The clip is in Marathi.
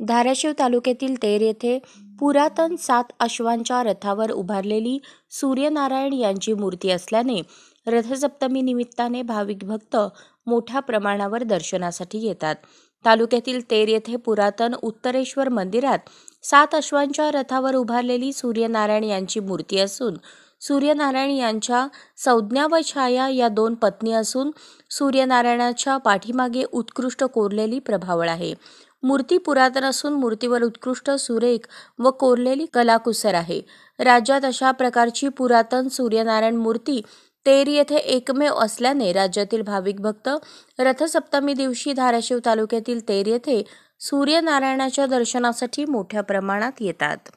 धाराशिव तालुक्यातील तेर येथे पुरातन सात अश्वांच्या रथावर उभारलेली सूर्यनारायण यांची मूर्ती असल्याने रथसप्तमी निमित्ताने भाविक भक्त मोठ्या प्रमाणावर दर्शनासाठी येतात. तालुक्यातील तेर येथे पुरातन उत्तरेश्वर मंदिरात सात अश्वांच्या रथावर उभारलेली सूर्यनारायण यांची मूर्ती असून सूर्यनारायण यांच्या संज्ञा व छाया या दोन पत्नी असून सूर्यनारायणाच्या पाठीमागे उत्कृष्ट कोरलेली प्रभावळ आहे. मूर्ती पुरातन असून मूर्तीवर उत्कृष्ट सुरेख व कोरलेली कलाकुसर आहे. राज्यात अशा प्रकारची पुरातन सूर्यनारायण मूर्ती तेर येथे एकमेव असल्याने राज्यातील भाविक भक्त रथसप्तमी दिवशी धाराशिव तालुक्यातील तेर येथे सूर्यनारायणाच्या दर्शनासाठी मोठ्या प्रमाणात येतात.